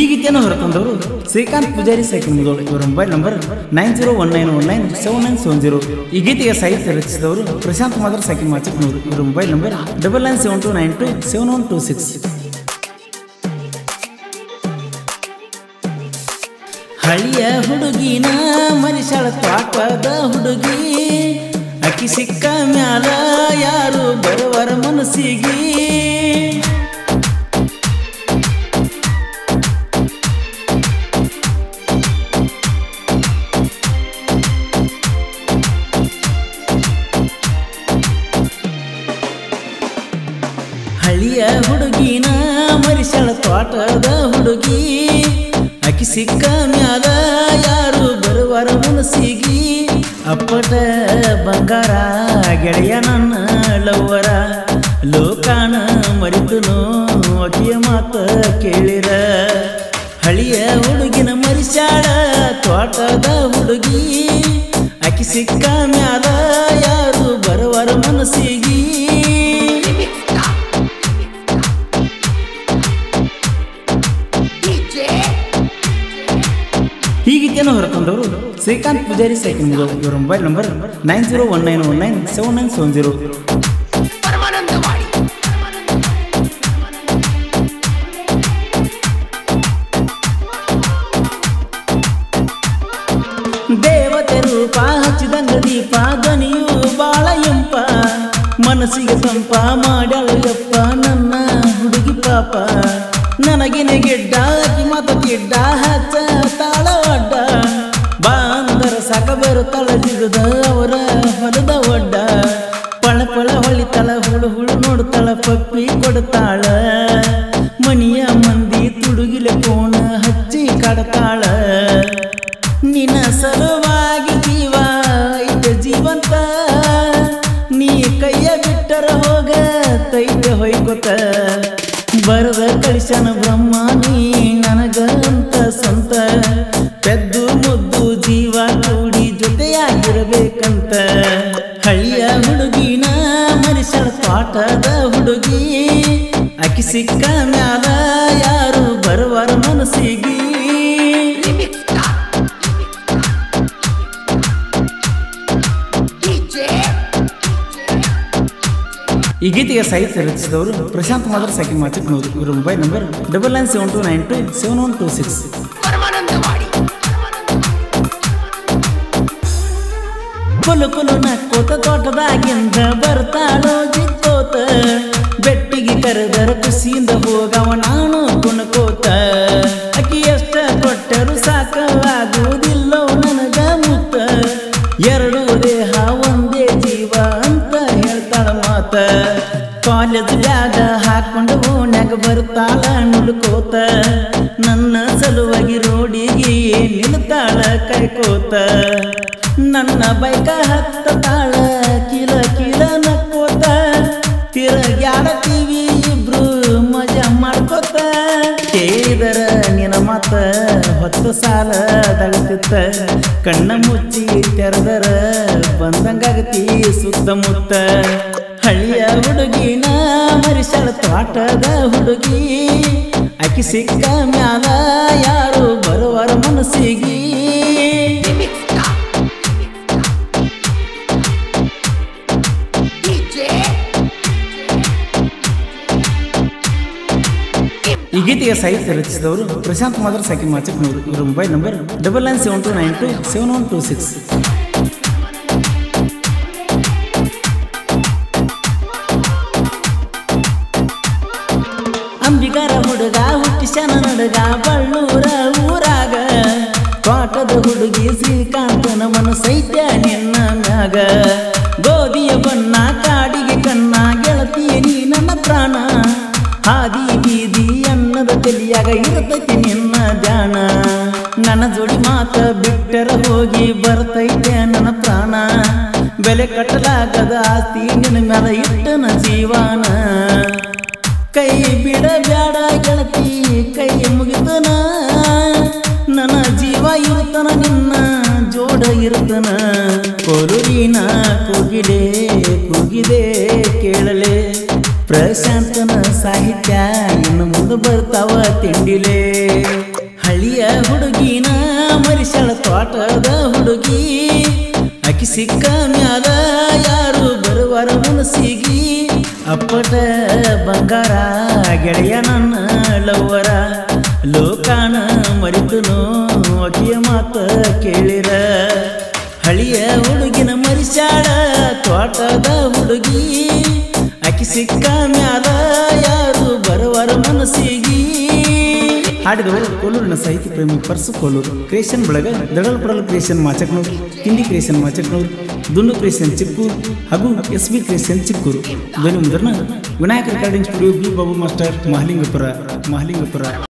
ಈ ಗೀತೆಯನ್ನು ಹೊರತಂದವರು ಶ್ರೀಕಾಂತ್ ಪೂಜಾರಿ ಸೈಕಲ್ ಮುದೋಳು ಇವರ mobile number nine zero one nine one nine seven nine seven zero ಈ ಗೀತೆಗೆ ಸಾಹಿತ್ಯ ರಚಿಸಿದವರು ಪ್ರಶಾಂತ್ ಮಾದರ್ ಸೈಕಲ್ ಮಾಚಕ್ನವರು. ಇವರ mobile number double nine seven two nine two seven one two six ಹಳಿಯ ಹುಡುಗಿನ ಮನುಷ್ಯಳ ತ್ವಾಟದ ಹುಡುಗಿ, ಅಕ್ಕಿ ಸಿಕ್ಕ ಮ್ಯಾಲ ಯಾರು ಬರುವರ ಮನಸ್ಸಿಗೆ. ಸಿಕ್ಕ ಮ್ಯಾಲ ಯಾರು ಬರುವರ ಮನಸ್ಸಿಗಿ? ಅಪ್ಪಟ ಬಂಗಾರ ಗೆಳೆಯ ನನ್ನ ಲವ್ವರ. ಲೋಕಾನ ಮರಿತನು ಅಕ್ಕಿಯ ಮಾತ ಕೇಳಿರ. ಹಳಿಯ ಹುಡುಗಿನ ಮರಿಸಾಳ ತೋಟದ ಹುಡುಗಿ. ಅಕ್ಕಿ ಸಿಕ್ಕ ಮ್ಯಾಲ ಈ ಗೀತೆಯನ್ನು ಹೊರತಂದವರು ಶ್ರೀಕಾಂತ್ ಪೂಜಾರಿ ಸೈಕಲ್ ಇವರ mobile number nine zero one nine one nine seven nine seven zero. ಬಿಟ್ಟರ ಹೋಗ ತೈತ ಹೊಯ್ಕೊತ. ಬರದ ಕಳಿಸನ ಬ್ರಹ್ಮ, ನೀ ನನಗಂತ ಸಂತ. ಪೆದ್ದು ಮುದ್ದು ಜೀವ ಕೂಡಿ ಜೊತೆಯಾಗಿರಬೇಕಂತ. ಹಳ್ಳಿಯ ಹುಡುಗಿನ ಮನುಷ್ಯ ಪಾಠದ ಹುಡುಗಿ. ಅಕ್ಕಿ ಸಿಕ್ಕ ಮ್ಯಾಲ ಈ ಗೀತೆಗೆ ಸಾಹಿತ್ಯ ರಚಿಸಿದವರು ಪ್ರಶಾಂತ್ ಮಾದರ್ ಸೈಕಿಲ್ ನೋಡಿ ಇವರ mobile number double nine seven two nine two seven one two six ಕೊಲು ಕೊಲು ನಕ್ಕೋತ ತೋಟದಾಗಿಂದ ಬರ್ತಾಳೋ ಜಿಕ್ಕೋತ ನುಡ್ಕೋತ ನನ್ನ ಸಲುವಾಗಿ ರೋಡಿಗೆ ತಾಳ ಕೈಕೋತ? ನನ್ನ ಬೈಕ ಹತ್ತ ತಾಳ, ಕಿಲ ಕಿಲ ನಕ್ಕೋತ ತಿರುಗ್ಯಾಡತೀವಿ ಇಬ್ರು ಮಜಾ ಮಾಡ್ಕೋತ. ಕೇಳಿದರ ನಿನ್ನ ಮಾತ ಹೊತ್ತು ಸಾಲ ತಗತಿತ್ತ ಕಣ್ಣ ಮುಚ್ಚಿ ತೆರೆದರ ಬಂದಂಗಾಗತಿ ಸುತ್ತಮುತ್ತ ಹಳ್ಳಿಯ ಹುಡುಗಿನ ಹರಿಸಳ ತೋಟದ ಹುಡುಗಿ ಅಕ್ಕಿ ಸಿಕ್ಕ ಮ್ಯಾಲ ಯಾರು ಬರುವರ ಮನಸ್ಸಿಗೆ? ಈ ಗೀತೆಯ ಸಾಹಿತ್ಯ ರಚಿಸಿದವರು ಪ್ರಶಾಂತ್ ಮಾದರ್ ಸೈಕಲ್ ಮಾಚಕ್ನವರು ಇವರ mobile number double nine seven two nine two seven one two six ಹುಟ್ಟಿಸನ ನಡುಗ ಬಳ್ಳೂರ ಊರಾಗ. ತೋಟದ ಹುಡುಗಿ ಶ್ರೀಕಾಂತನ ಮನಸೈತ್ಯ ನಿನ್ನ ಮ್ಯಾಗ. ಗೋಧಿಯ ಬಣ್ಣ, ಕಾಡಿಗೆ ಕಣ್ಣ, ಗೆಳತಿಯ ನೀ ನನ್ನ ಪ್ರಾಣ ಹಾದಿ ಬೀದಿ ಅನ್ನದ ತಲಿಯಾಗ ಇರ್ತೈತಿ ನಿನ್ನ ಧ್ಯಾನ. ನನ್ನ ಜೋಡಿ ಮಾತ ಬಿಟ್ಟರ ಹೋಗಿ ಬರ್ತೈತೆ ನನ್ನ ಪ್ರಾಣ. ಬೆಲೆ ಕಟ್ಟಲಾಗದ ಆಸ್ತಿ ನಿನ್ನ ಮ್ಯಾಲ ಇಟ್ಟನ ಜೀವನ. ಕೈ ಬಿಡಬ್ಯಾಡ ಗೆಳತಿ, ಕೈ ಮುಗಿತನ ನನ್ನ ಜೀವ ಇರುತ್ತನ ನಿನ್ನ ಜೋಡ ಇರುತ್ತನ. ಕೊರುಗಿನ ಕುಗಿಡೆ ಕೂಗಿದೆ ಕೇಳಲೆ. ಪ್ರಶಾಂತನ ಸಾಹಿತ್ಯ ಇನ್ನು ಮುಂದೆ ಬರ್ತಾವ ತಿಂಡಿಲೆ. ಹಳಿಯ ಹುಡುಗಿನ ಮರಿಸಳ ತೋಟದ ಹುಡುಗಿ. ಅಕ್ಕಿ ಸಿಕ್ಕ ಮ್ಯಾಲ ಯಾರು ಬರುವರ ಮನಸ್ಸಿಗಿ ಅಪ್ಪಟ ಬಂಗಾರ, ಗೆಳೆಯ ನನ್ನ ಲವ್ವರ. ಲೋಕಾನ ಮರಿತನು ಅಕಿಯ ಮಾತ ಕೇಳಿರ. ಹಳಿಯ ಹುಡುಗಿನ ಮರಿಸಾಳ ತೋಟದ ಹುಡುಗಿ. ಅಕಿ ಸಿಕ್ಕ ಮ್ಯಾಲ ಯಾರು ಬರವರ ಮನಸ್ಸಿಗಿ ಹಾಡಿದವರು ಕೋಲೂರಿನ ಸಾಹಿತ್ಯ ಪ್ರೇಮಿ ಪರ್ಸು ಕೋಲೂರು ಕ್ರಿಯೇಷನ್ ಬಳಗ ದಡಲ್ಪುರಲ್ ಕ್ರಿಯೇಷನ್ ಮಾಚಕ್ನೂರು. ತಿಂಡಿ ಕ್ರಿಯೇಷನ್ ಮಾಚಕ್ನೂರು. ದುಂಡು ಕ್ರಿಯೇಷನ್ ಚಿಕ್ಕೂರು. ಹಾಗೂ ಎಸ್ ಬಿ ಕ್ರಿಯೇಷನ್ ಚಿಕ್ಕೂರು. ಧ್ವನಿ ಮುದ್ರಣ, Vinayaka recording studio B Babu master Mahalingapur Mahalingapur.